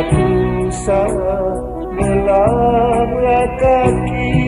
Aku salah melangkah kaki.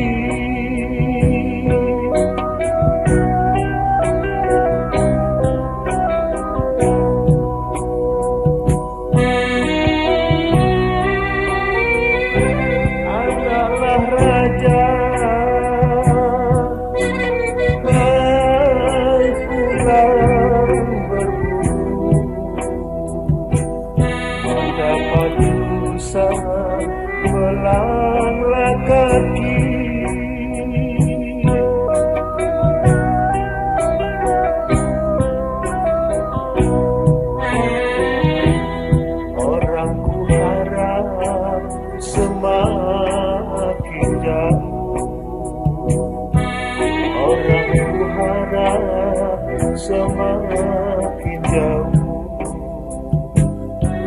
semakin jauh.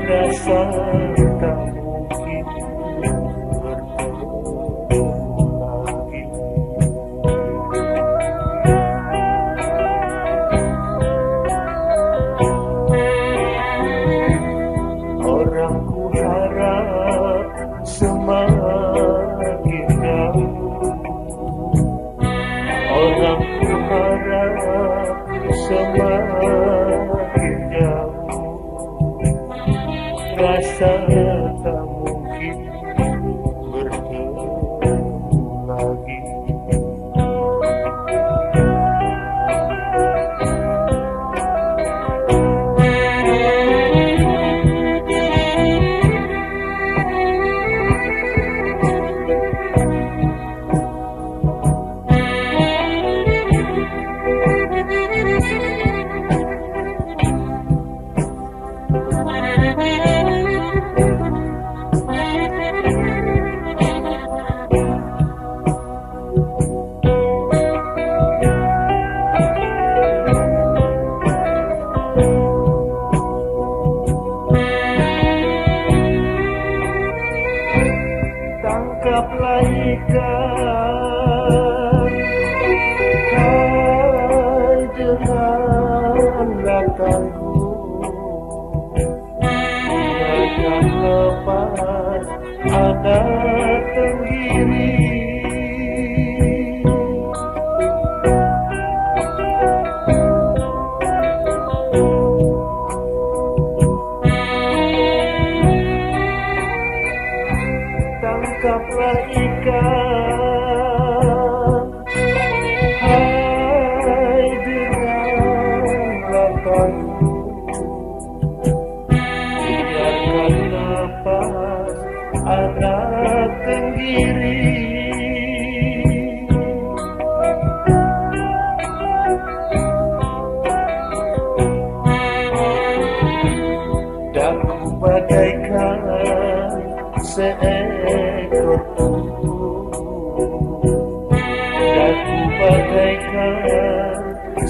Rasa tetaplah ikan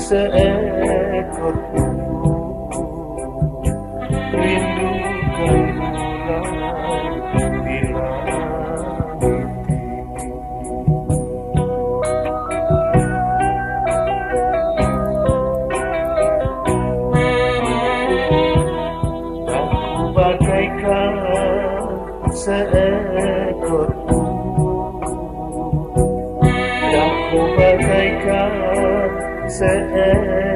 sẽ còn buồn rindu kan bila Aku bagaikan seekor se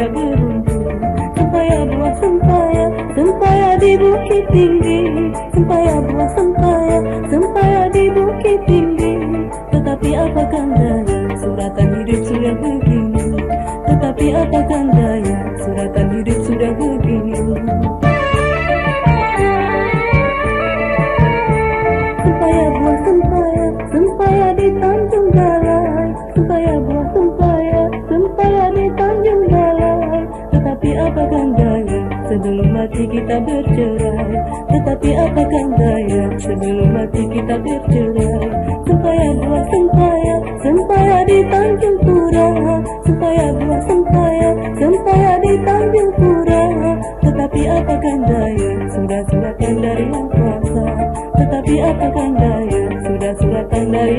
tidak beruntung Sempaya buah sempaya Sempaya di bukit tinggi. Sempaya buah sempaya Sempaya di bukit tinggi. Tetapi apakah daya Suratan hidup sudah begini. Tetapi apakah mati kita bercerai Tetapi apakah daya Sebelum mati kita bercerai Supaya gua sempaya Sempaya di Tanjung Pura. Supaya gua sempaya Sempaya di Tanjung Pura. Tetapi apakah daya Sudah suratan dari yang kuasa. Tetapi apakah daya Sudah suratan dari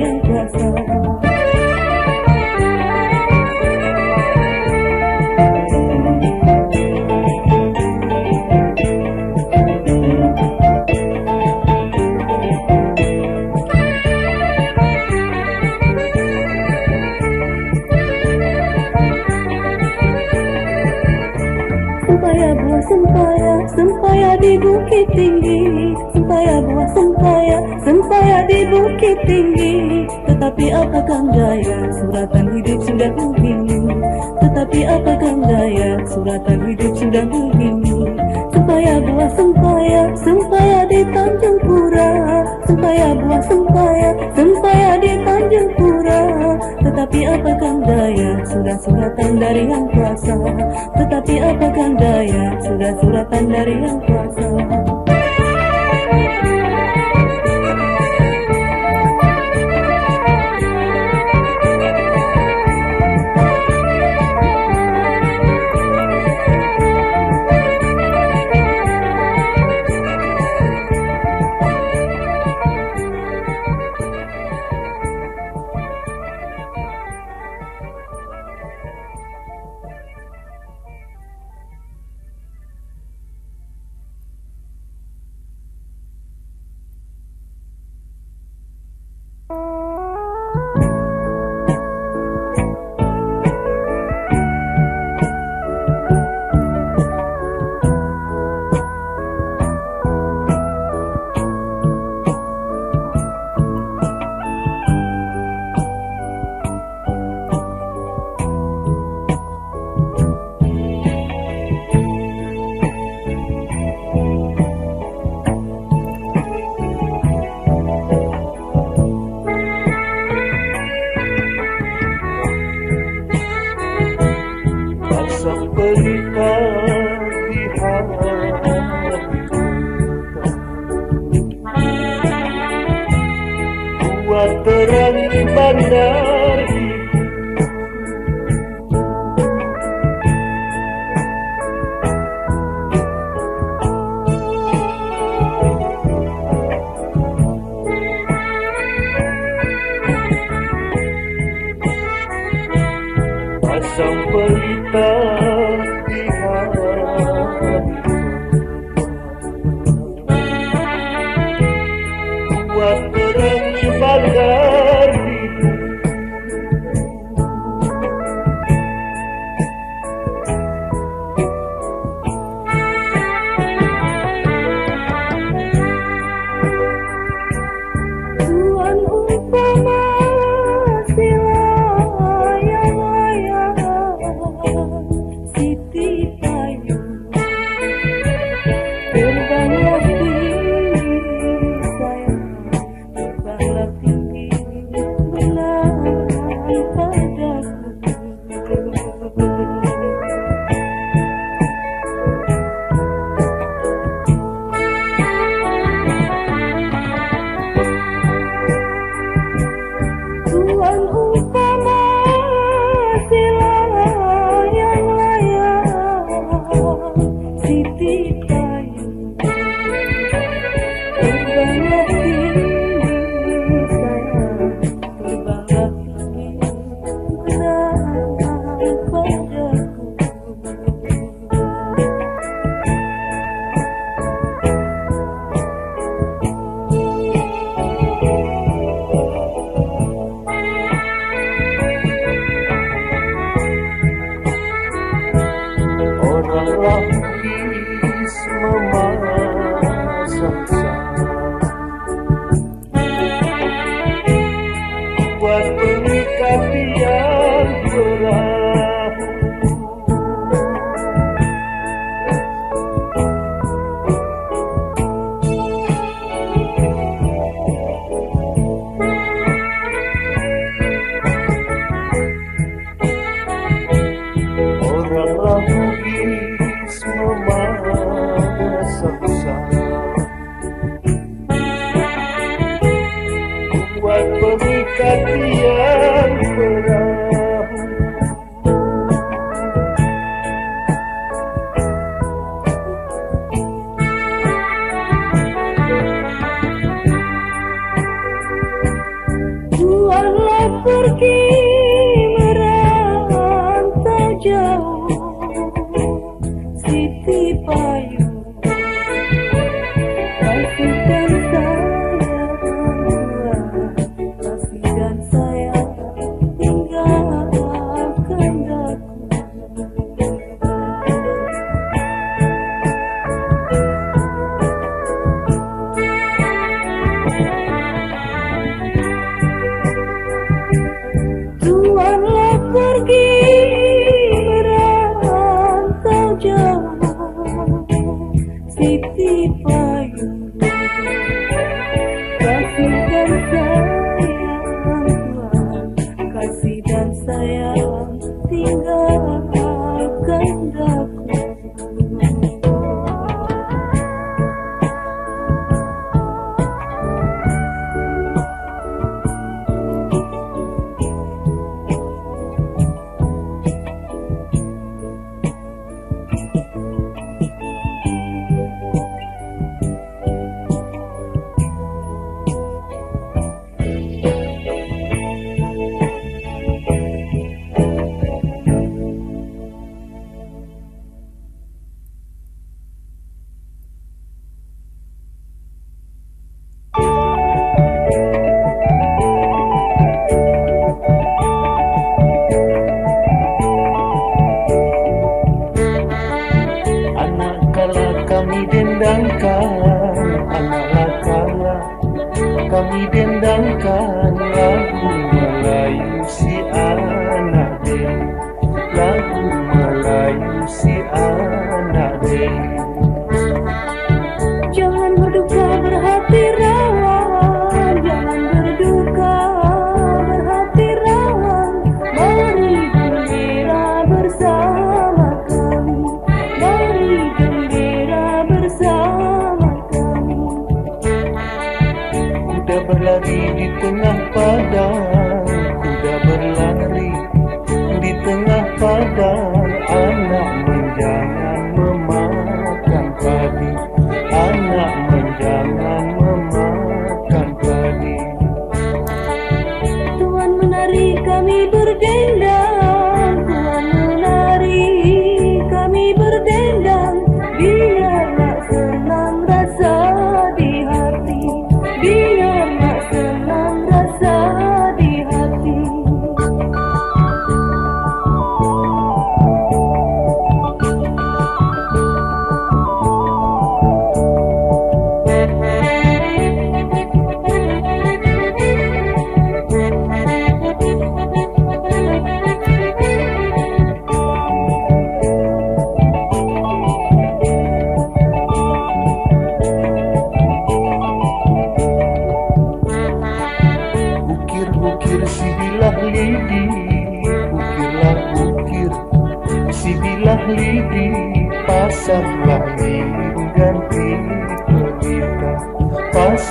suratan dari yang kuasa. Tetapi apakah daya? Sudah suratan dari yang kuasa.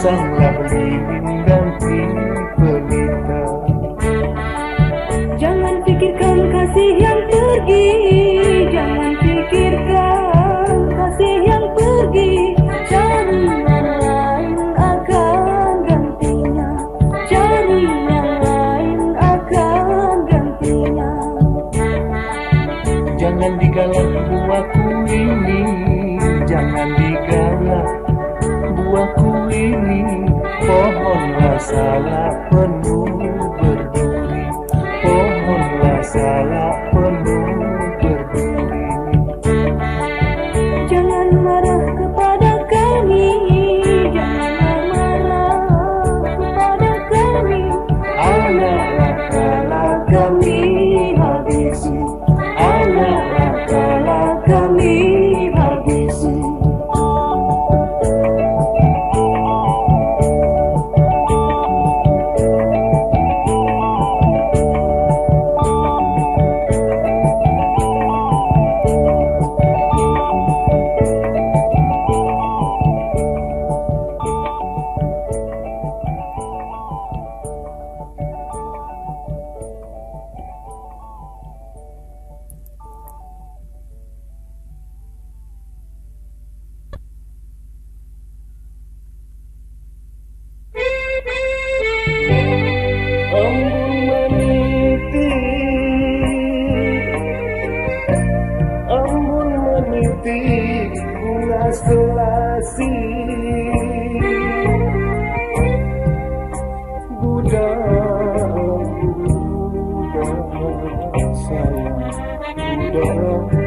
sunlight. Pohonlah salah Lord.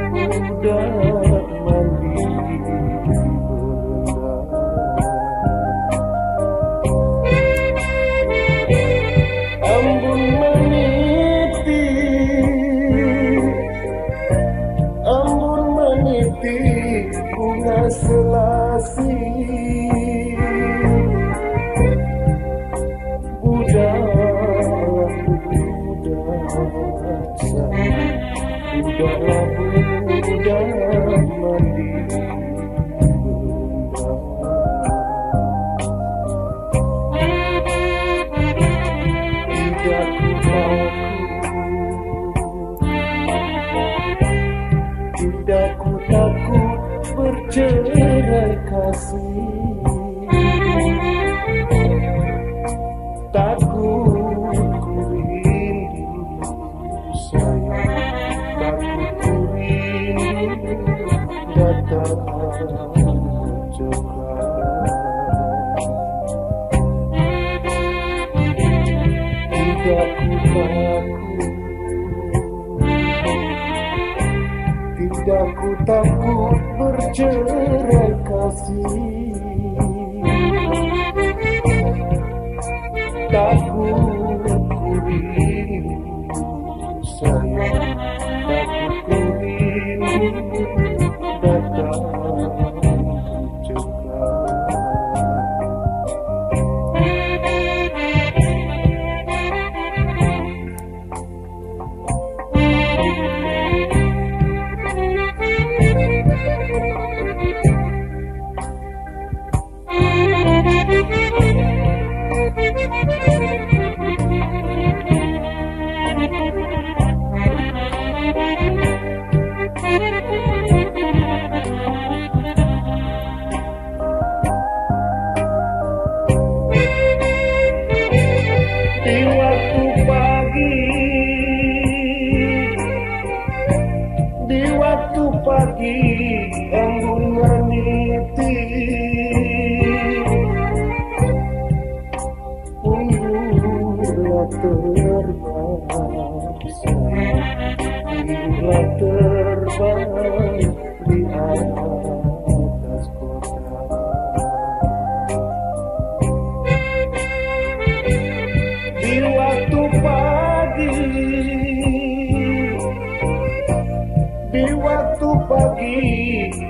Satu pagi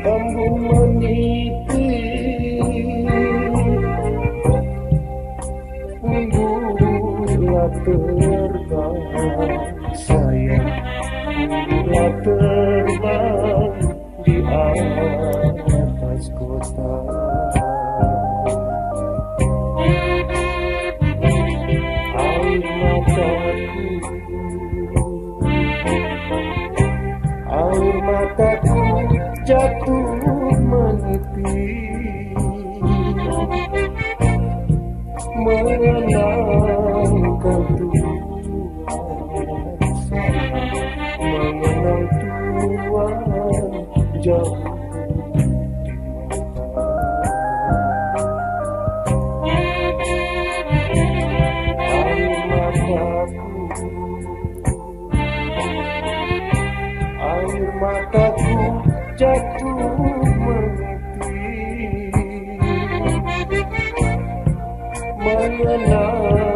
embun meniti, Unggulah terbang sayang. Unggulah terbang Mengenang jauh Air mataku Air mataku jatuh Manana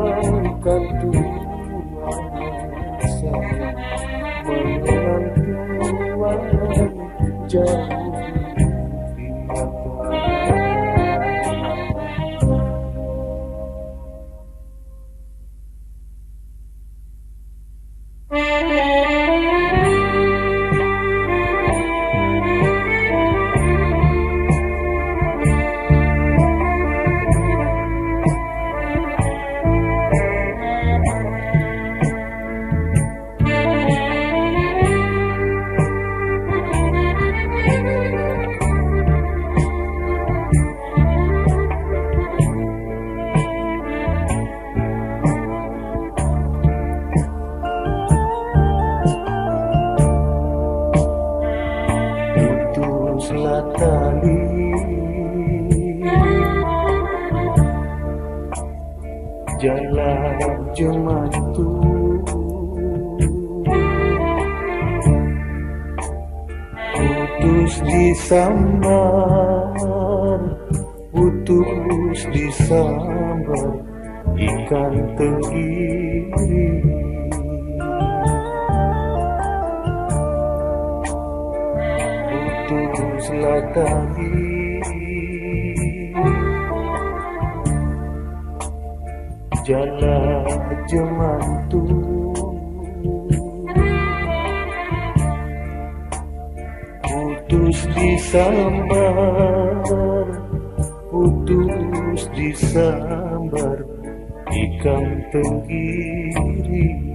disambar putus disambar ikan tenggiri. Putuslah tali jalan jemari disambar putus disambar ikan tenggiri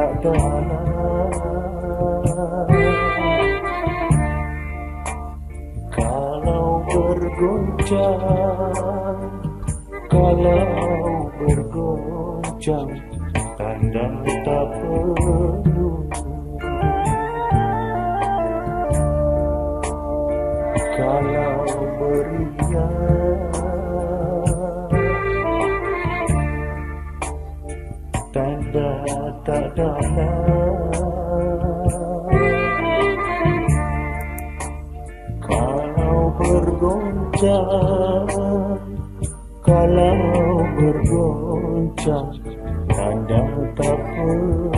Kalau bergoncang Kalau bergoncang Tanda tak perlu Kalau beri saja kalau bergoncang anda tak perlu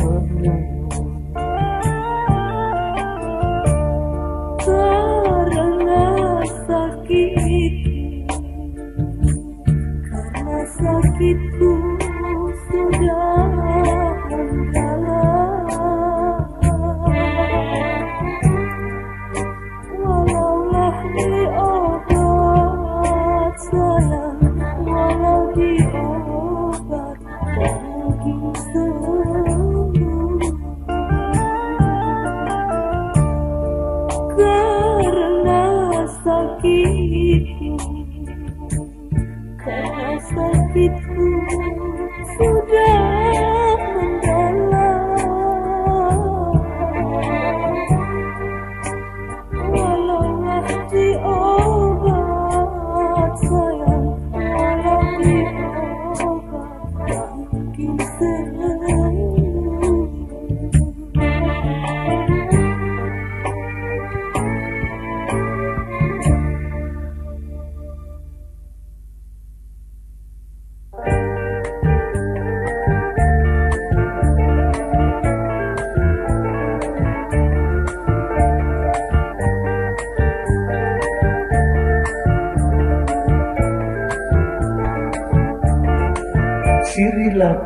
karena sakit karena sakitku sudah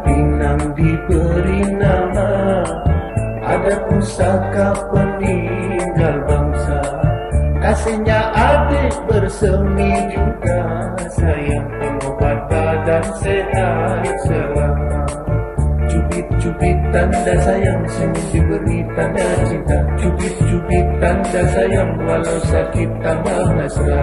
Pinang diberi nama. Ada pusaka peninggal bangsa. Kasihnya adik bersemi juga. Sayang pengobat badan sehat selama. Cubit-cubit tanda sayang Senyum diberi tanda cinta. Cubit-cubit tanda sayang Walau sakit tambah mesra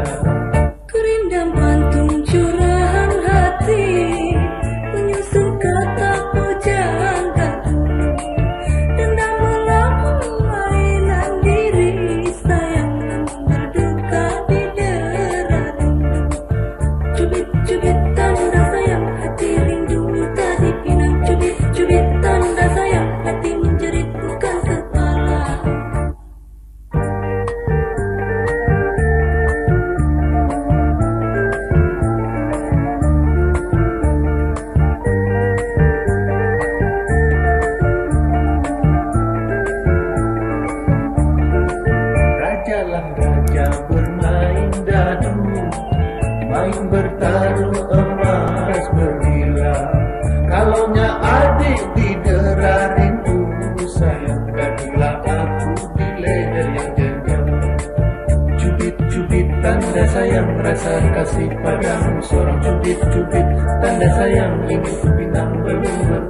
Yeah. Sayang rasa kasih padamu Seorang cubit-cubit tanda sayang ini pinang belum bertuah